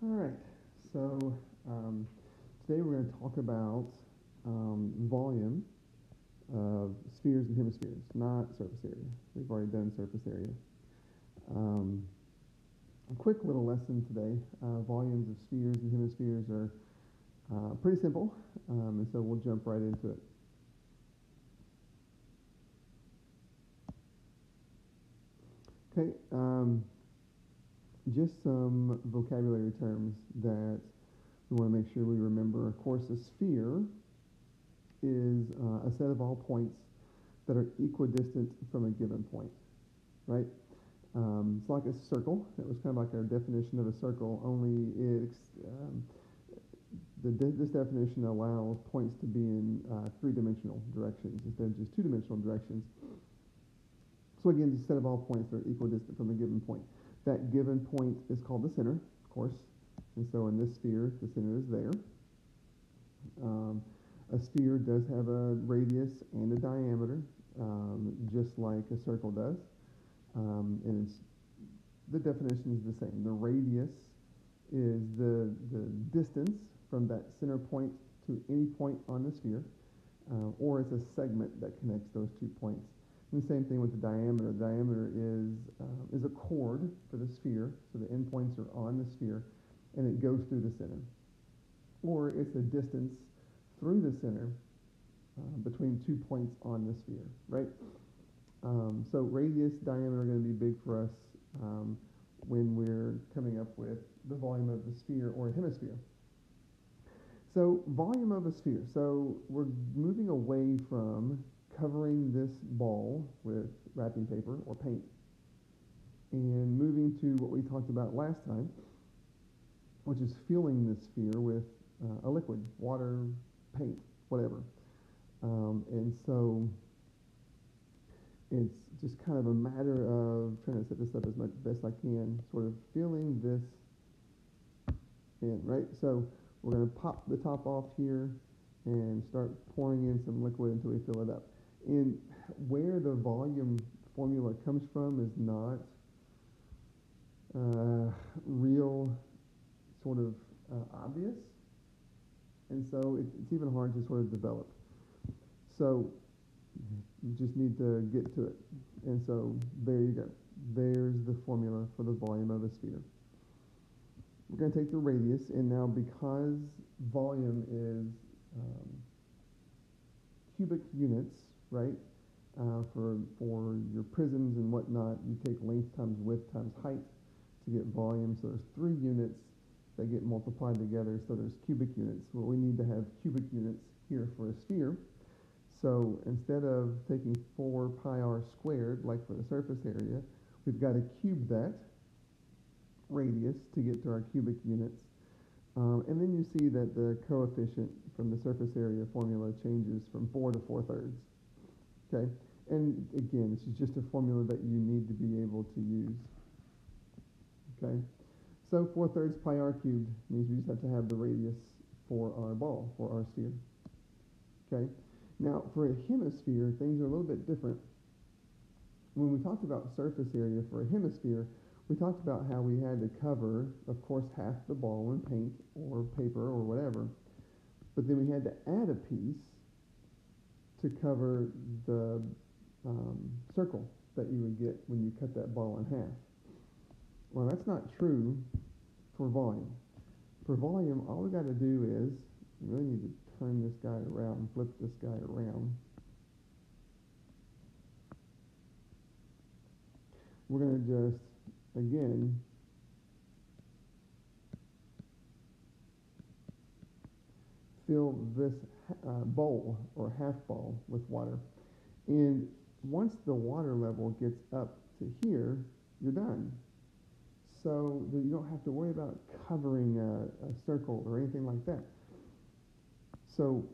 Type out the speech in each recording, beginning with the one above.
All right, so um, today we're going to talk about um, volume of spheres and hemispheres, not surface area. We've already done surface area. Um, a quick little lesson today. Uh, volumes of spheres and hemispheres are uh, pretty simple, um, and so we'll jump right into it. Okay, um, just some vocabulary terms that we want to make sure we remember. Of course, a sphere is uh, a set of all points that are equidistant from a given point, right? Um, it's like a circle. It was kind of like our definition of a circle, only it, um, the de this definition allows points to be in uh, three-dimensional directions instead of just two-dimensional directions. So again, it's a set of all points that are equidistant from a given point. That given point is called the center, of course. And so in this sphere, the center is there. Um, a sphere does have a radius and a diameter, um, just like a circle does. Um, and the definition is the same. The radius is the, the distance from that center point to any point on the sphere, uh, or it's a segment that connects those two points. And the same thing with the diameter. The diameter is, uh, is a chord for the sphere, so the endpoints are on the sphere, and it goes through the center. Or it's the distance through the center uh, between two points on the sphere, right? Um, so radius, diameter are going to be big for us um, when we're coming up with the volume of the sphere or hemisphere. So volume of a sphere. So we're moving away from covering this ball with wrapping paper or paint and moving to what we talked about last time, which is filling the sphere with uh, a liquid, water, paint, whatever. Um, and so it's just kind of a matter of trying to set this up as much best I can, sort of filling this in, right? So we're going to pop the top off here and start pouring in some liquid until we fill it up. And where the volume formula comes from is not uh, real sort of uh, obvious. And so it, it's even hard to sort of develop. So you just need to get to it. And so there you go. There's the formula for the volume of a sphere. We're going to take the radius, and now because volume is um, cubic units, right? Uh, for, for your prisms and whatnot, you take length times width times height to get volume. So there's three units that get multiplied together. So there's cubic units. Well, we need to have cubic units here for a sphere. So instead of taking 4 pi r squared, like for the surface area, we've got to cube that radius to get to our cubic units. Um, and then you see that the coefficient from the surface area formula changes from 4 to 4 thirds. Okay? And again, this is just a formula that you need to be able to use. Okay? So 4 thirds pi r cubed means we just have to have the radius for our ball, for our sphere. Okay? Now, for a hemisphere, things are a little bit different. When we talked about surface area for a hemisphere, we talked about how we had to cover, of course, half the ball in paint or paper or whatever, but then we had to add a piece to cover the um, circle that you would get when you cut that ball in half. Well, that's not true for volume. For volume, all we got to do is, we really need to turn this guy around, flip this guy around. We're going to just, again, fill this uh, bowl or half bowl with water. And once the water level gets up to here, you're done. So you don't have to worry about covering a, a circle or anything like that. So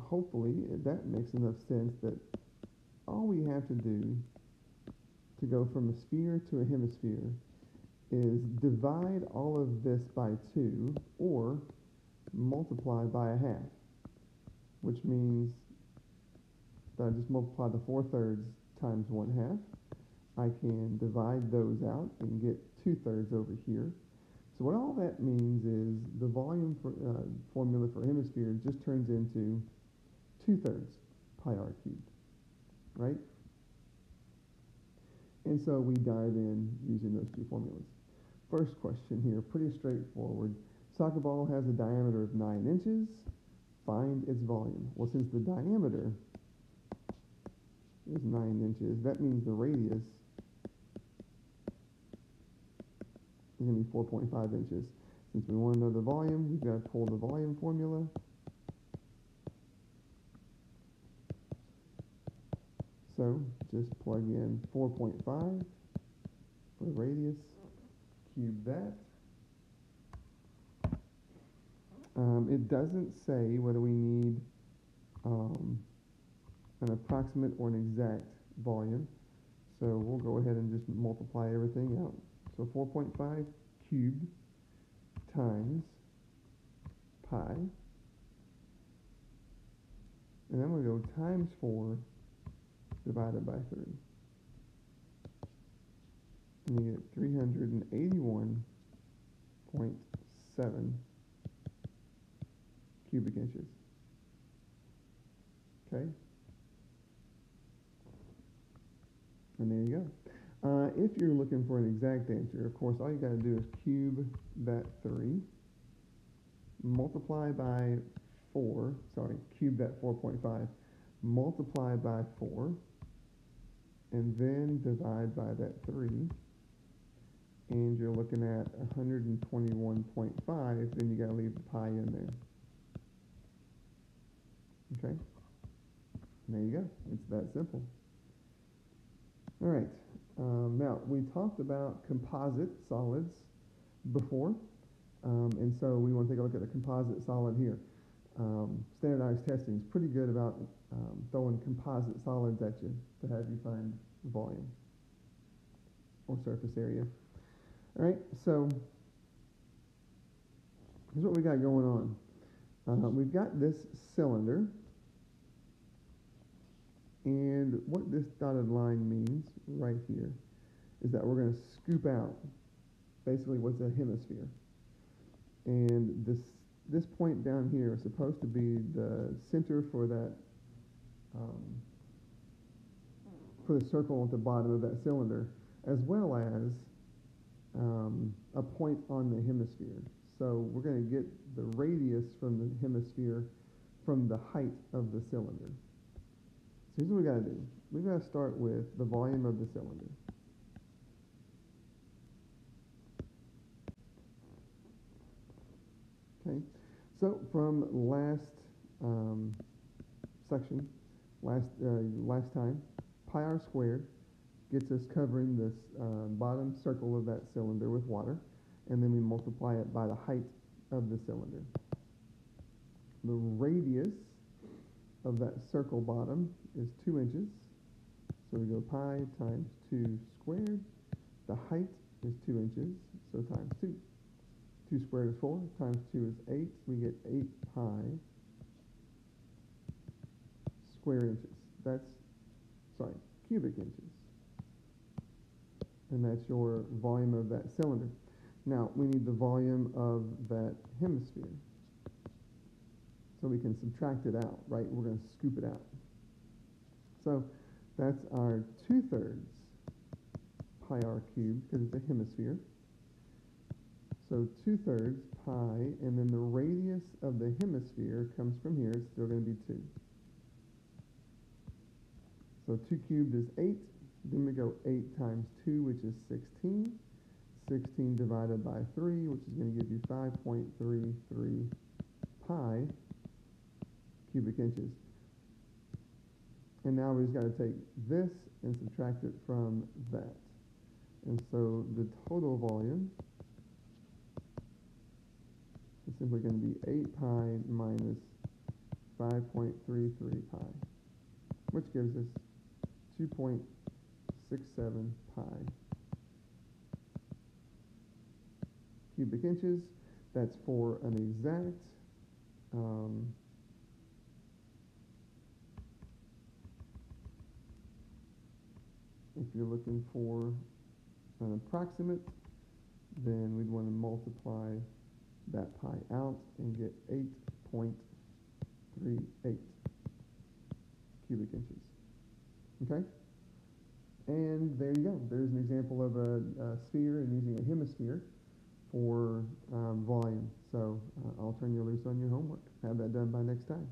hopefully that makes enough sense that all we have to do to go from a sphere to a hemisphere is divide all of this by 2 or multiply by a half, which means that I just multiply the 4 thirds times 1 half. I can divide those out and get 2 thirds over here. So what all that means is the volume for, uh, formula for hemisphere just turns into two-thirds pi r cubed, right? And so we dive in using those two formulas. First question here, pretty straightforward. Soccer ball has a diameter of 9 inches. Find its volume. Well, since the diameter is 9 inches, that means the radius is going to be 4.5 inches. Since we want to know the volume, we've got to pull the volume formula. So just plug in 4.5 for radius, cube that. Um, it doesn't say whether we need um, an approximate or an exact volume. So we'll go ahead and just multiply everything out. So 4.5 cubed times pi. And then we go times 4 divided by 3. And you get 381.7 cubic inches. Okay? And there you go. Uh, if you're looking for an exact answer, of course, all you got to do is cube that 3, multiply by 4, sorry, cube that 4.5, multiply by 4, and then divide by that 3, and you're looking at 121.5, then you got to leave the pi in there. Okay? There you go. It's that simple. All right. Um, now, we talked about composite solids before, um, and so we want to take a look at the composite solid here. Um, standardized testing is pretty good about um, throwing composite solids at you to have you find volume or surface area. All right, so here's what we got going on. Uh, we've got this cylinder, and what this dotted line means right here is that we're going to scoop out basically what's a hemisphere. And this this point down here is supposed to be the center for that um, for the circle at the bottom of that cylinder, as well as um, a point on the hemisphere. So we're going to get the radius from the hemisphere from the height of the cylinder. So here's what we got to do. We've got to start with the volume of the cylinder. Okay, so from last um, section, last uh, last time, pi r squared gets us covering this uh, bottom circle of that cylinder with water, and then we multiply it by the height of the cylinder. The radius of that circle bottom is 2 inches. So we go pi times 2 squared. The height is 2 inches, so times 2. 2 squared is 4, times 2 is 8. We get 8 pi square inches. That's, sorry, cubic inches. And that's your volume of that cylinder. Now, we need the volume of that hemisphere. So we can subtract it out, right? We're going to scoop it out. So that's our two-thirds pi r cubed, because it's a hemisphere. So two-thirds pi, and then the radius of the hemisphere comes from here. It's still going to be 2. So 2 cubed is 8. Then we go 8 times 2, which is 16. 16 divided by 3, which is going to give you 5.33 pi cubic inches. And now we've got to take this and subtract it from that. And so the total volume is simply going to be 8 pi minus 5.33 pi, which gives us 2.67 pi cubic inches. That's for an exact um, if you're looking for an approximate, then we'd want to multiply that pi out and get 8.38 cubic inches. Okay? And there you go. There's an example of a, a sphere and using a hemisphere for um, volume. So uh, I'll turn you loose on your homework. Have that done by next time.